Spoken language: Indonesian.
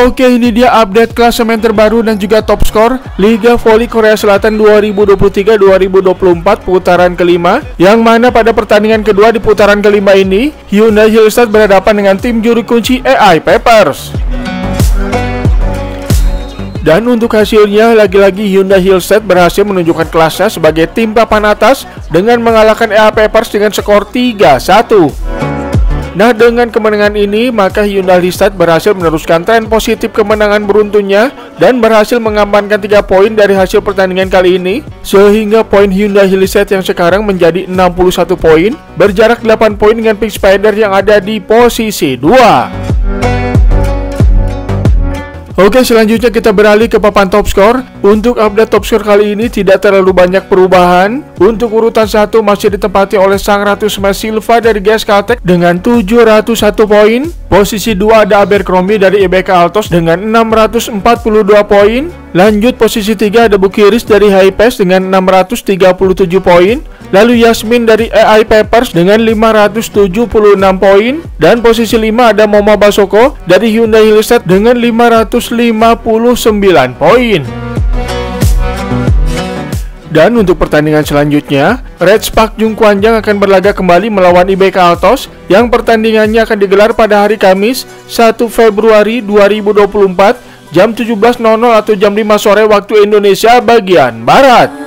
Oke ini dia update klasemen terbaru dan juga top skor Liga Voli Korea Selatan 2023-2024 putaran kelima. Yang mana pada pertandingan kedua di putaran kelima ini Hyundai Hillstar berhadapan dengan tim juru kunci AI Papers. Dan untuk hasilnya, lagi-lagi Hyundai Hillset berhasil menunjukkan kelasnya sebagai tim papan atas dengan mengalahkan EA Papers dengan skor 3-1. Nah dengan kemenangan ini maka Hyundai Hillside berhasil meneruskan tren positif kemenangan beruntunnya dan berhasil mengamankan 3 poin dari hasil pertandingan kali ini sehingga poin Hyundai Hillside yang sekarang menjadi 61 poin berjarak 8 poin dengan Pink Spider yang ada di posisi 2. Oke selanjutnya kita beralih ke papan top score. Untuk update top score kali ini tidak terlalu banyak perubahan. Untuk urutan 1 masih ditempati oleh Sang Ratu Smash Silva dari GS Caltech dengan 701 poin. Posisi 2 ada Abercrombie dari EBK Altos dengan 642 poin Lanjut posisi 3 ada Bukiris dari Hypes dengan 637 poin. Lalu Yasmin dari AI Papers dengan 576 poin. Dan posisi 5 ada Momo Basoko dari Hyundai Hillset dengan 559 poin. Dan untuk pertandingan selanjutnya, Red Spark Jung Kwanjang akan berlaga kembali melawan IBK Altos. Yang pertandingannya akan digelar pada hari Kamis 1 Februari 2024 jam 17.00 atau jam 5 sore waktu Indonesia bagian Barat.